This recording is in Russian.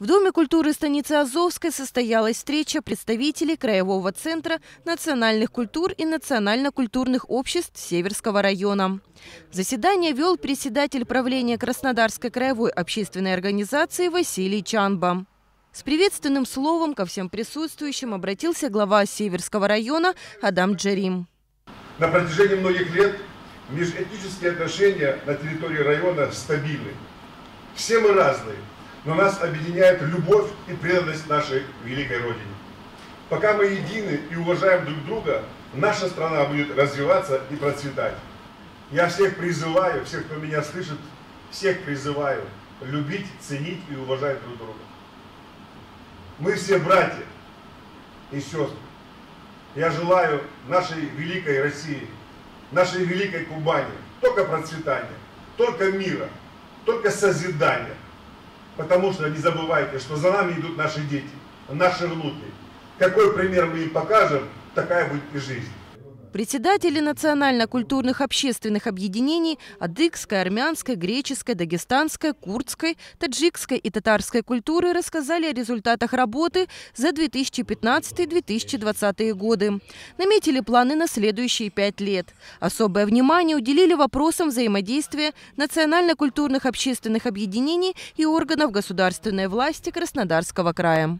В Доме культуры станицы Азовской состоялась встреча представителей Краевого центра национальных культур и национально-культурных обществ Северского района. Заседание вел председатель правления Краснодарской краевой общественной организации Василий Чанба. С приветственным словом ко всем присутствующим обратился глава Северского района Адам Джарим. На протяжении многих лет межэтнические отношения на территории района стабильны. Все мы разные но нас объединяет любовь и преданность нашей великой Родине. Пока мы едины и уважаем друг друга, наша страна будет развиваться и процветать. Я всех призываю, всех, кто меня слышит, всех призываю любить, ценить и уважать друг друга. Мы все братья и сестры. Я желаю нашей великой России, нашей великой Кубани только процветания, только мира, только созидания. Потому что не забывайте, что за нами идут наши дети, наши внуки. Какой пример мы им покажем, такая будет и жизнь. Председатели национально-культурных общественных объединений адыгской, армянской, греческой, дагестанской, курдской, таджикской и татарской культуры рассказали о результатах работы за 2015-2020 годы. Наметили планы на следующие пять лет. Особое внимание уделили вопросам взаимодействия национально-культурных общественных объединений и органов государственной власти Краснодарского края.